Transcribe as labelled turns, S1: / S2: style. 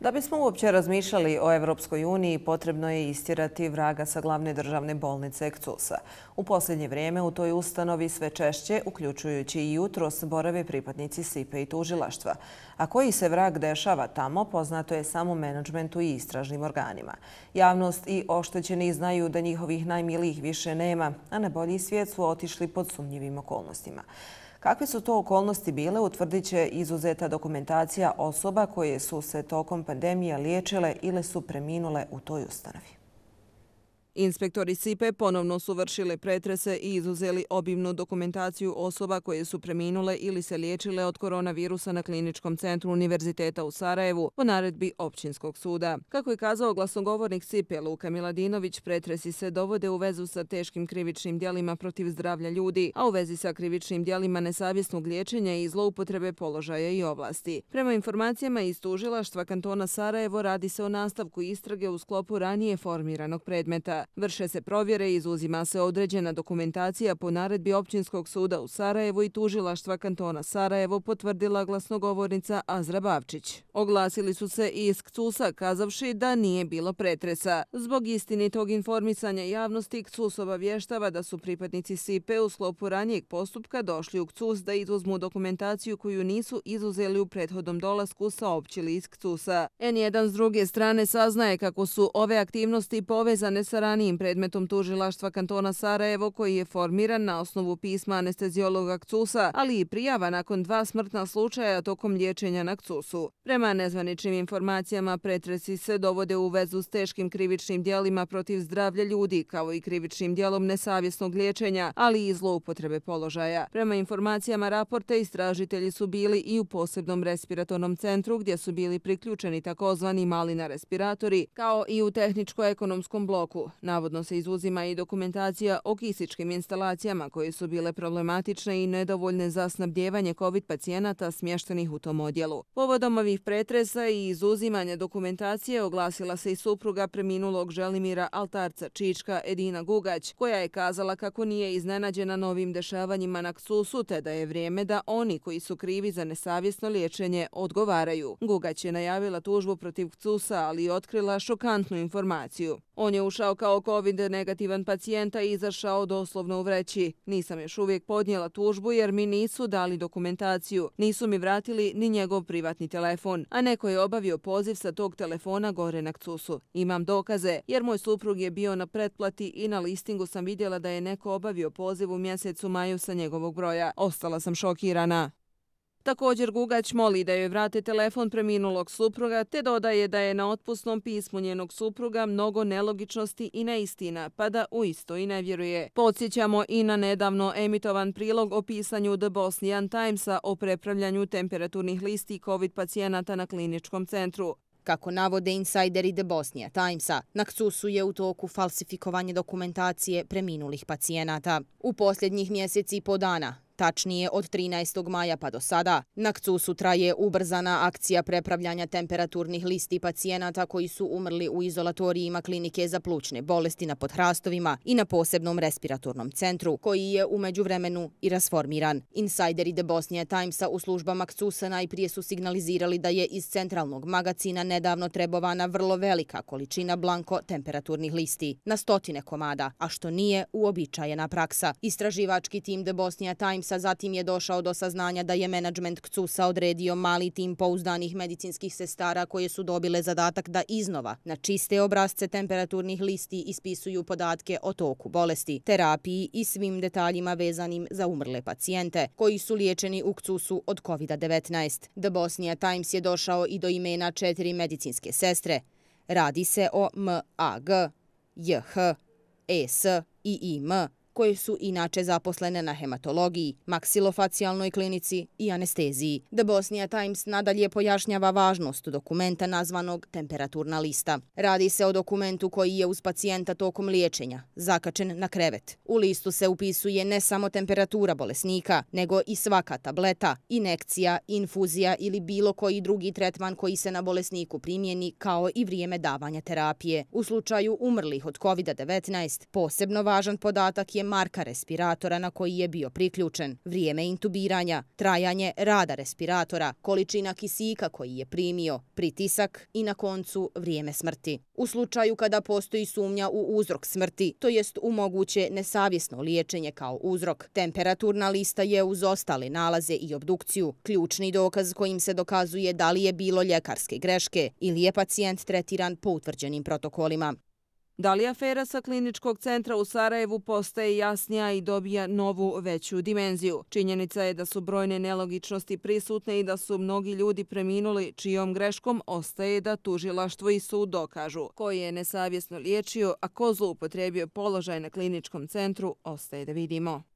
S1: Da bismo uopće razmišljali o Evropskoj uniji, potrebno je istirati vraga sa glavne državne bolnice Ekcusa. U posljednje vrijeme u toj ustanovi sve češće, uključujući i jutro, borave pripadnici SIPE i tužilaštva. A koji se vrag dešava tamo, poznato je samo menadžmentu i istražnim organima. Javnost i oštećeni znaju da njihovih najmilijih više nema, a na bolji svijet su otišli pod sumnjivim okolnostima. Kakve su to okolnosti bile, utvrdit će izuzeta dokumentacija osoba koje su se tokom pandemije liječile ili su preminule u toj ustanovi. Inspektori SIPE ponovno su vršili pretrese i izuzeli obimnu dokumentaciju osoba koje su preminule ili se liječile od koronavirusa na Kliničkom centru Univerziteta u Sarajevu po naredbi Općinskog suda. Kako je kazao glasnogovornik SIPE Luka Miladinović, pretresi se dovode u vezu sa teškim krivičnim dijelima protiv zdravlja ljudi, a u vezi sa krivičnim dijelima nesavjesnog liječenja i zloupotrebe položaja i oblasti. Prema informacijama iz tužilaštva kantona Sarajevo radi se o nastavku istrage u sklopu ranije formiranog predmeta. Vrše se provjere i izuzima se određena dokumentacija po naredbi Općinskog suda u Sarajevu i tužilaštva kantona Sarajevo potvrdila glasnogovornica Azra Bavčić. Oglasili su se i CUSA kazavši da nije bilo pretresa. Zbog istinitog informisanja javnosti, CUS obavještava da su pripadnici SIPE u sklopu ranijeg postupka došli u KCUS da izuzmu dokumentaciju koju nisu izuzeli u prethodnom dolasku saopćili isk CUSA. N1 s druge strane saznaje kako su ove aktivnosti povezane sa ranijim predmetom tužilaštva kantona Sarajevo koji je formiran na osnovu pisma anestezijologa Kcusa, ali i prijava nakon dva smrtna slučaja tokom liječenja na Kcusu. Prema nezvaničnim informacijama, pretresi se dovode u vezu s teškim krivičnim dijelima protiv zdravlja ljudi, kao i krivičnim dijelom nesavjesnog liječenja, ali i zloupotrebe položaja. Prema informacijama raporte, istražitelji su bili i u posebnom respiratornom centru gdje su bili priključeni takozvani mali na respiratori, kao i u tehničko-ekonomskom bloku. Navodno se izuzima i dokumentacija o kisičkim instalacijama koje su bile problematične i nedovoljne za snabdjevanje COVID pacijenata smještenih u tom odjelu. Povodom ovih pretresa i izuzimanja dokumentacije oglasila se i supruga preminulog Želimira Altarca Čička Edina Gugać, koja je kazala kako nije iznenađena novim dešavanjima na Ksusu, te da je vrijeme da oni koji su krivi za nesavjesno liječenje odgovaraju. Gugać je najavila tužbu protiv Ksusa, ali i otkrila šokantnu informaciju. On je ušao kao COVID-negativan pacijenta izašao doslovno u vreći. Nisam još uvijek podnijela tužbu jer mi nisu dali dokumentaciju. Nisu mi vratili ni njegov privatni telefon, a neko je obavio poziv sa tog telefona gore na kcusu. Imam dokaze jer moj suprug je bio na pretplati i na listingu sam vidjela da je neko obavio poziv u mjesecu maju sa njegovog broja. Ostala sam šokirana. Također Gugać moli da joj vrate telefon preminulog supruga te dodaje da je na otpusnom pismu njenog supruga mnogo nelogičnosti i neistina, pa da u isto i ne vjeruje. Podsjećamo i na nedavno emitovan prilog o pisanju The Bosnian Timesa o prepravljanju temperaturnih listi COVID pacijenata na kliničkom centru.
S2: Kako navode insajderi The Bosnia Timesa, na KCUS-u je u toku falsifikovanje dokumentacije preminulih pacijenata. U posljednjih mjeseci i po dana, Tačnije, od 13. maja pa do sada, na KCU sutra je ubrzana akcija prepravljanja temperaturnih listi pacijenata koji su umrli u izolatorijima klinike za plućne bolesti na podhrastovima i na posebnom respiratornom centru, koji je umeđu vremenu i rasformiran. Insajderi The Bosnia Timesa u službama KCUS-a najprije su signalizirali da je iz centralnog magacina nedavno trebovana vrlo velika količina blanko temperaturnih listi, na stotine komada, a što nije uobičajena praksa. Istraživački tim The Bosnia Times Kcusa, zatim je došao do saznanja da je menadžment Kcusa odredio mali tim pouzdanih medicinskih sestara koje su dobile zadatak da iznova na čiste obrazce temperaturnih listi ispisuju podatke o toku bolesti, terapiji i svim detaljima vezanim za umrle pacijente koji su liječeni u Kcusu od COVID-19. The Bosnia Times je došao i do imena četiri medicinske sestre. Radi se o MAG, JH, ES i IM, koje su inače zaposlene na hematologiji, maksilofacijalnoj klinici i anesteziji. The Bosnia Times nadalje pojašnjava važnost dokumenta nazvanog temperaturna lista. Radi se o dokumentu koji je uz pacijenta tokom liječenja, zakačen na krevet. U listu se upisuje ne samo temperatura bolesnika, nego i svaka tableta, inekcija, infuzija ili bilo koji drugi tretman koji se na bolesniku primjeni kao i vrijeme davanja terapije. U slučaju umrlih od COVID-19, posebno važan podatak je marka respiratora na koji je bio priključen, vrijeme intubiranja, trajanje rada respiratora, količina kisika koji je primio, pritisak i na koncu vrijeme smrti. U slučaju kada postoji sumnja u uzrok smrti, to jest u moguće nesavjesno liječenje kao uzrok, temperaturna lista je uz ostale nalaze i obdukciju, ključni dokaz kojim se dokazuje da li je bilo ljekarske greške ili je pacijent tretiran po utvrđenim protokolima. Da li afera sa kliničkog centra u Sarajevu postaje jasnija i dobija novu veću dimenziju? Činjenica je da su brojne nelogičnosti prisutne i da su mnogi ljudi preminuli čijom greškom ostaje da tužilaštvo i sud dokažu. Ko je nesavjesno liječio, a ko zloupotrebio položaj na kliničkom centru, ostaje da vidimo.